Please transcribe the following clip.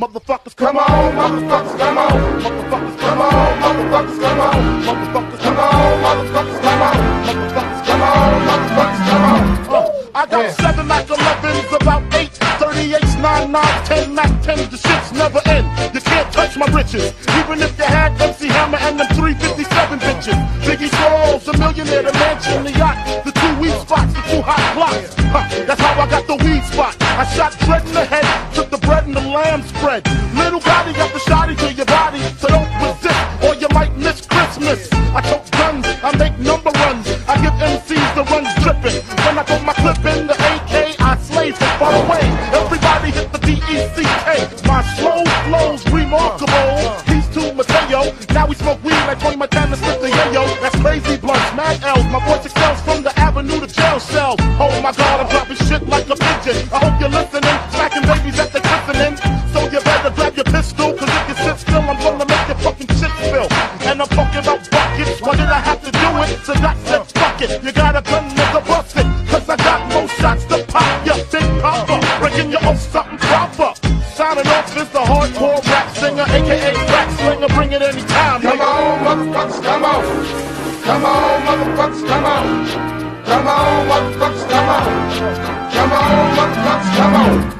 Motherfuckers, come on, motherfuckers, come on. Motherfuckers, come on, motherfuckers, come on. Motherfuckers, come on, motherfuckers, come on. Motherfuckers, come on, motherfuckers, come on. Uh, I got Yeah. seven Mac 11s, about eight 38s, 9 9 10 Mac 10s. The shits never end. You can't touch my riches. Even if you had MC Hammer and them 357 bitches. Biggie Smalls, a millionaire, the mansion, the yacht, the two weed spots, the two hot blocks. Huh, that's how I got the weed spot. I shot dread in the head, spread. Little body got the shotty to your body, so don't resist or you might miss Christmas. I tote guns, I make number runs, I give MCs the runs dripping. When I put my clip in the AK, I slay from far away. Everybody hit the D-E-C-K. My slow flow's remarkable. He's too Mateo. Now we smoke weed like Tony Montana, slip the yayo. That's crazy blunts, mad L's. My voice excels from the avenue to jail cells. And I'm talking about buckets. Why did I have to do it? So that's fuck it. You got a gun, nigga, bust it. Cause I got more shots to pop ya, big papa. Breaking you off something proper. Signing off is the hardcore rap singer, aka rap slinger. Bring it anytime, Come on, motherfuckers, come on. Come on, motherfuckers, come on. Come on, motherfuckers, come on. Come on, motherfuckers, come on.